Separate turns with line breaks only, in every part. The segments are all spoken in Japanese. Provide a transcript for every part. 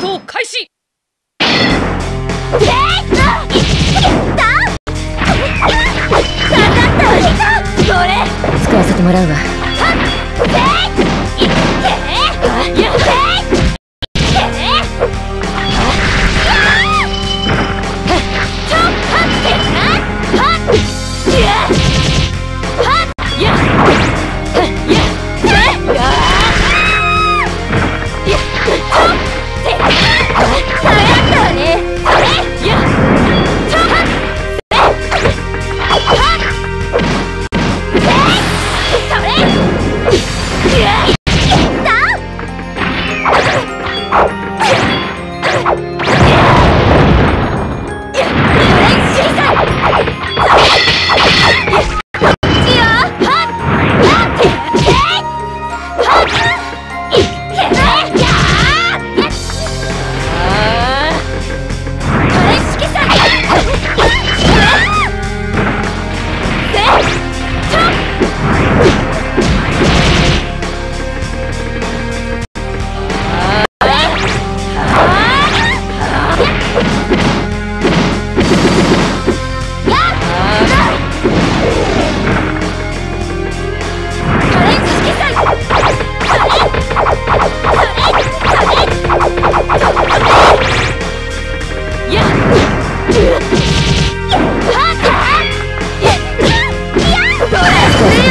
闘開始。
使わせてもらうわ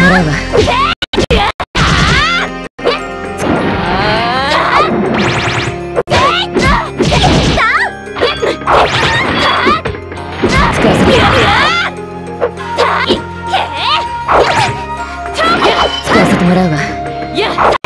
狙うわ使わせてもらうわ。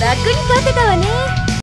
楽に勝てたわね。